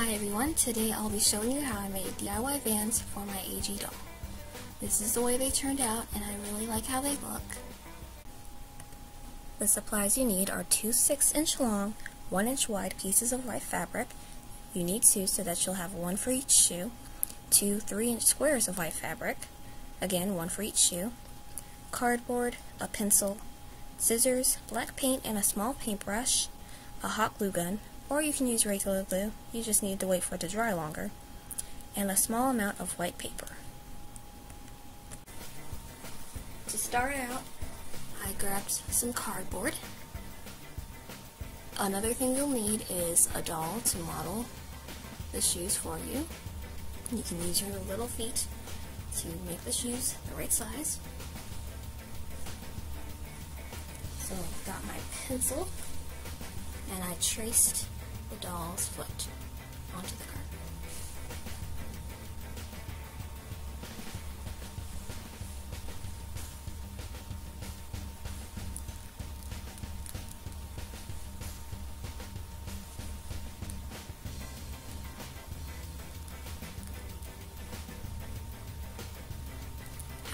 Hi everyone, today I'll be showing you how I made DIY Vans for my AG doll. This is the way they turned out and I really like how they look. The supplies you need are two 6 inch long, 1 inch wide pieces of white fabric. You need two so that you'll have one for each shoe, two 3 inch squares of white fabric, again one for each shoe, cardboard, a pencil, scissors, black paint and a small paintbrush, a hot glue gun, or you can use regular glue, you just need to wait for it to dry longer, and a small amount of white paper. To start out, I grabbed some cardboard. Another thing you'll need is a doll to model the shoes for you. You can use your little feet to make the shoes the right size. So I've got my pencil and I traced doll's foot onto the card.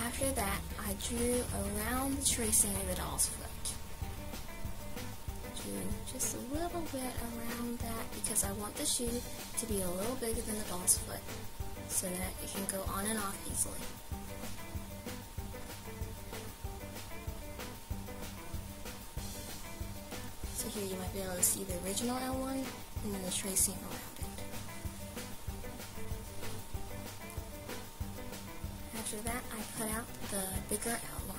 After that, I drew around the tracing of the doll's foot just a little bit around that because I want the shoe to be a little bigger than the doll's foot so that it can go on and off easily. So here you might be able to see the original L1 and then the tracing around it. After that, I cut out the bigger outline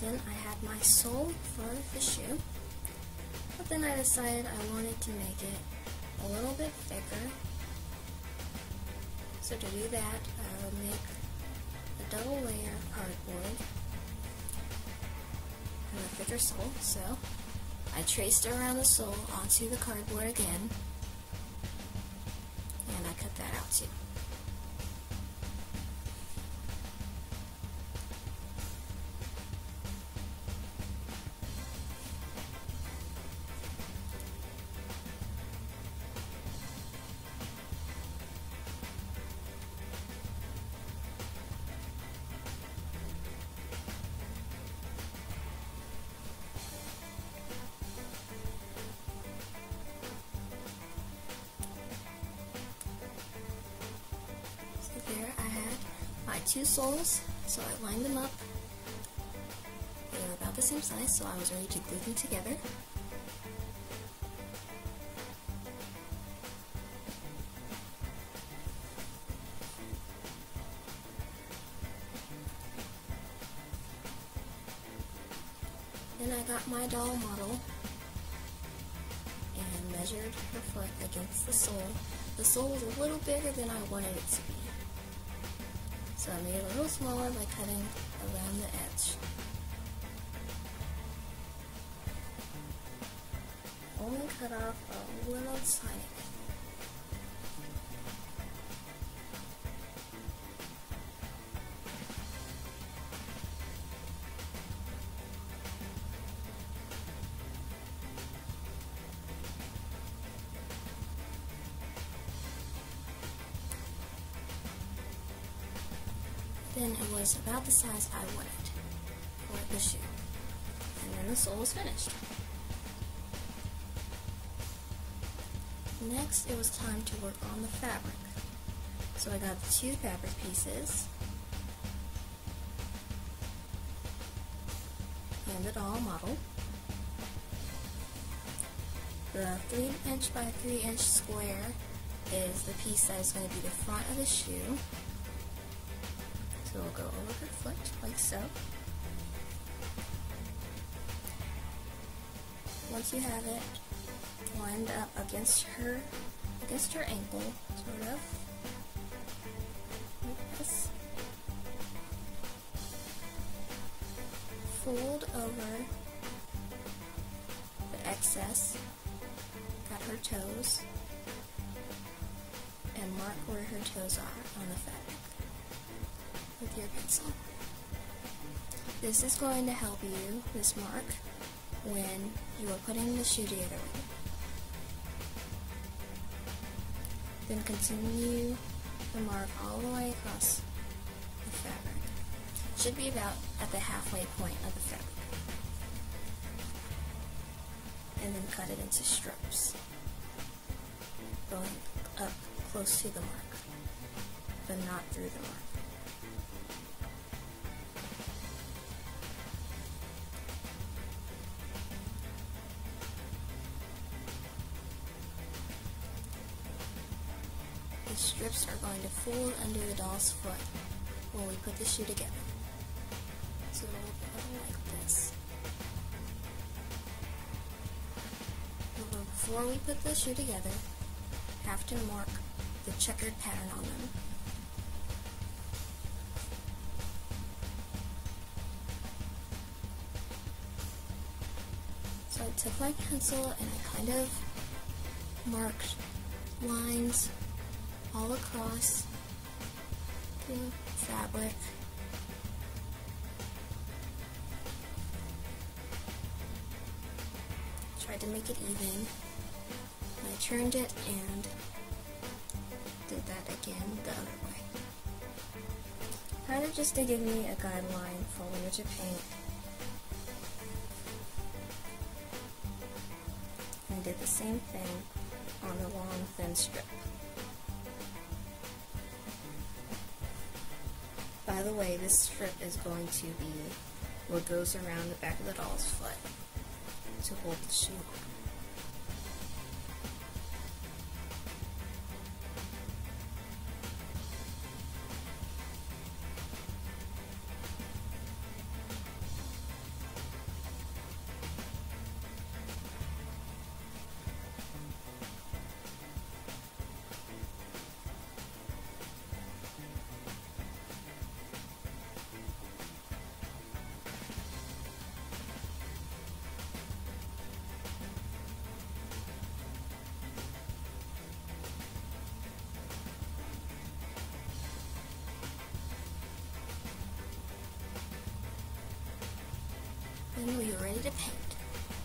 Then I had my sole for the shoe, but then I decided I wanted to make it a little bit thicker. So to do that, I will make a double layer of cardboard and a thicker sole. So I traced around the sole onto the cardboard again, and I cut that out too. Two soles, so I lined them up. They were about the same size, so I was ready to glue them together. Then I got my doll model and measured her foot against the sole. The sole was a little bigger than I wanted it to be. I made it a little smaller by cutting around the edge. Only cut off a little tiny then it was about the size I wanted for the shoe. And then the sole was finished. Next, it was time to work on the fabric. So I got two fabric pieces and the doll model. The 3 inch by 3 inch square is the piece that is going to be the front of the shoe. So we'll go over her foot like so. once you have it lined up against her, against her ankle, sort of, like this, fold over the excess, got her toes, and mark where her toes are on the fabric with your pencil. This is going to help you, this mark, when you are putting the shoe together. Then continue the mark all the way across the fabric. Should be about at the halfway point of the fabric. And then cut it into strips, going up close to the mark, but not through the mark. Fold under the doll's foot when we put the shoe together. So it'll look like this. Before we put the shoe together, have to mark the checkered pattern on them. So I took my pencil and I kind of marked lines all across fabric. Tried to make it even. I turned it and did that again the other way. Kind of just to give me a guideline for where to paint. And did the same thing on the long thin strip. By the way, this strip is going to be what goes around the back of the doll's foot to hold the shoe. Then we are ready to paint.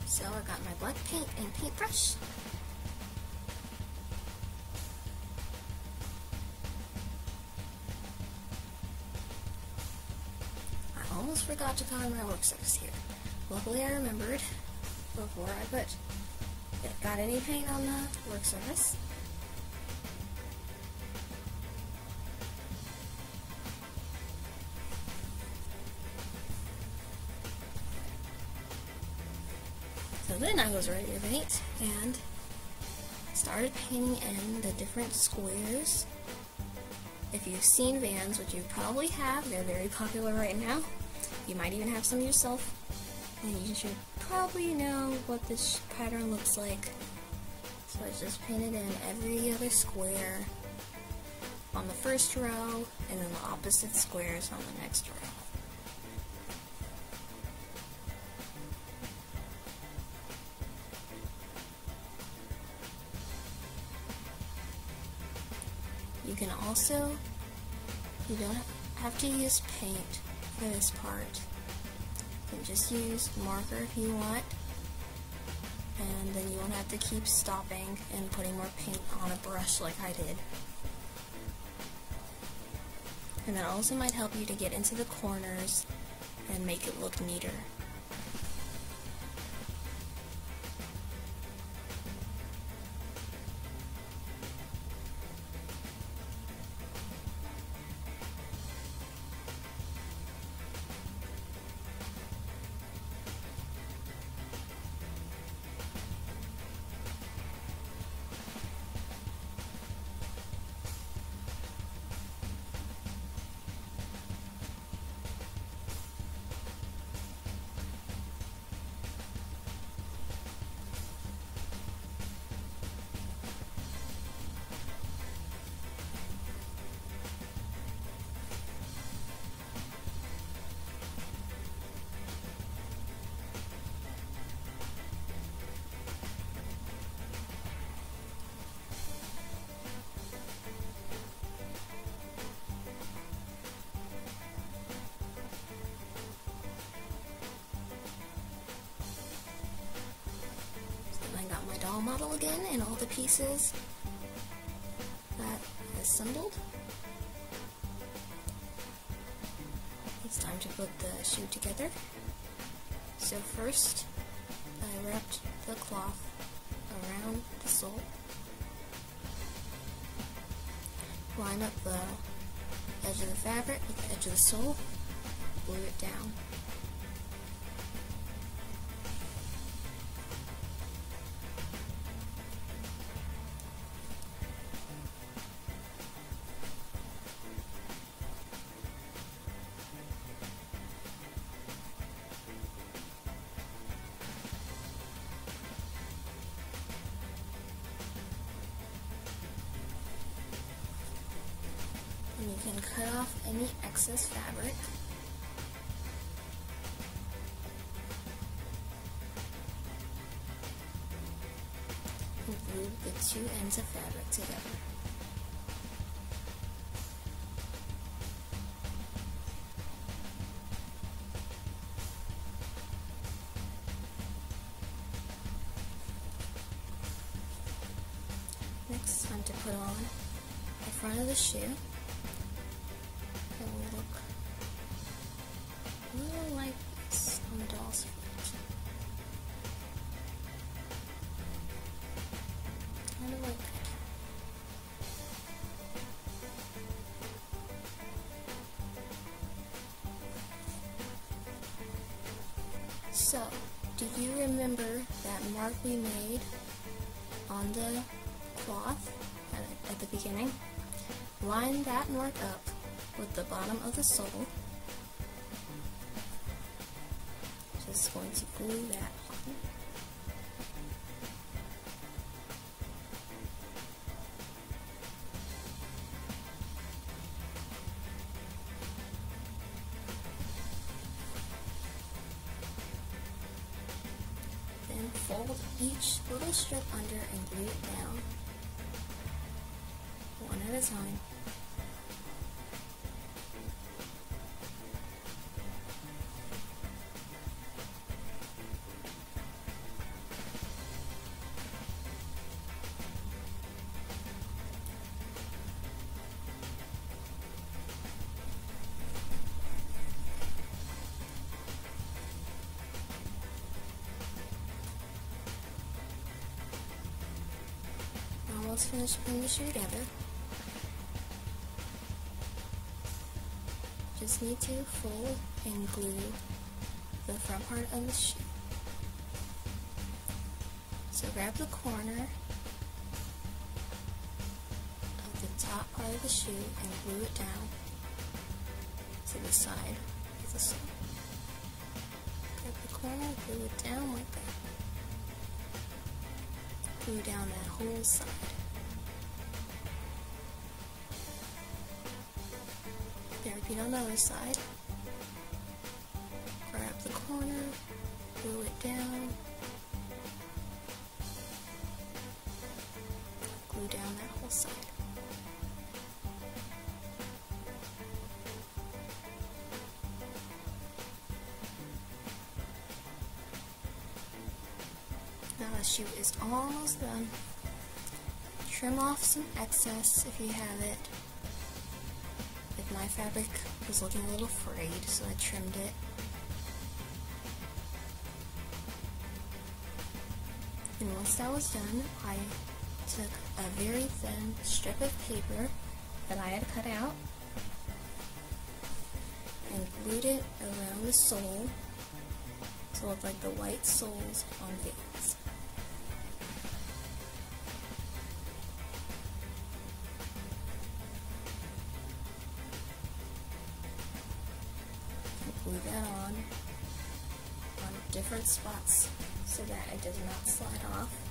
So I got my black paint and paintbrush. I almost forgot to color my work surface here. Luckily I remembered before I put got any paint on the work surface. I was ready to paint and started painting in the different squares. If you've seen Vans, which you probably have, they're very popular right now. You might even have some yourself. And you should probably know what this pattern looks like. So I just painted in every other square on the first row and then the opposite squares on the next row. Also, you don't have to use paint for this part. You can just use marker if you want, and then you won't have to keep stopping and putting more paint on a brush like I did. And that also might help you to get into the corners and make it look neater. Model again and all the pieces that assembled. It's time to put the shoe together. So first, I wrapped the cloth around the sole. Line up the edge of the fabric with the edge of the sole, glue it down. Can cut off any excess fabric. Glue the two ends of fabric together. Next, time to put on the front of the shoe. Little like the doll's. Kind of like. So, do you remember that mark we made on the cloth at the beginning? Line that mark up with the bottom of the sole. Just going to glue that on. Then fold each little strip under and glue it down one at a time. Almost finished putting the shoe together. Just need to fold and glue the front part of the shoe. So grab the corner of the top part of the shoe and glue it down to the side of the sole. Grab the corner, glue it down like that glue down that whole side. Repeat on the other side. Grab the corner, glue it down, glue down that whole side. Now the shoe is almost done. Trim off some excess if you have it. My fabric was looking a little frayed, so I trimmed it. And once that was done, I took a very thin strip of paper that I had cut out and glued it around the sole to look like the white soles on Vans. Different spots so that it does not slide off.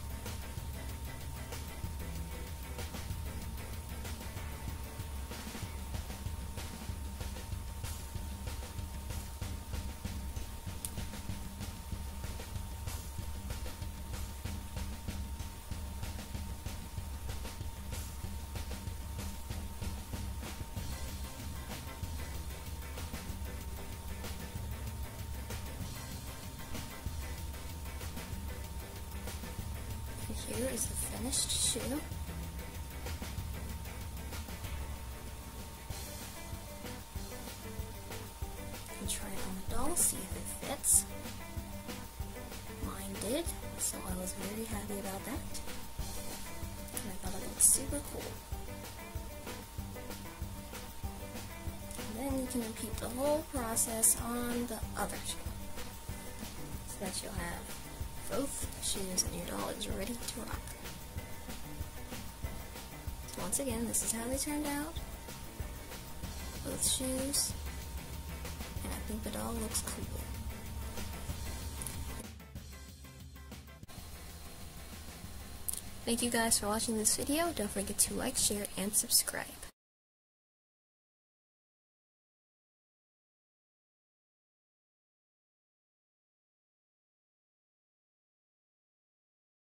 Here is the finished shoe. And try it on the doll, see if it fits. Mine did, so I was very happy about that. And I thought it looked super cool. And then you can repeat the whole process on the other shoe. So that you'll have shoes and your doll is ready to rock. Once again, this is how they turned out. Both shoes. And I think the doll looks cool. Thank you guys for watching this video. Don't forget to like, share, and subscribe.